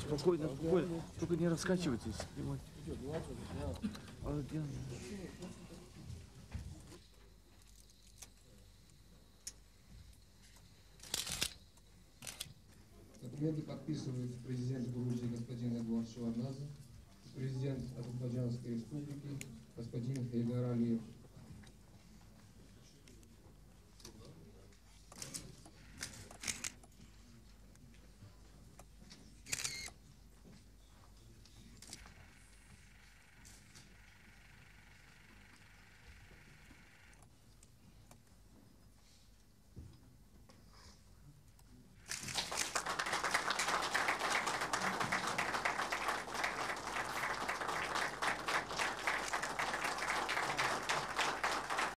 Спокойно, спокойно. Только не раскачивайтесь. Документы подписывают президент Грузии господин Эдуард Шеварднадзе, президент Азербайджанской республики господин Эльдар Алиев,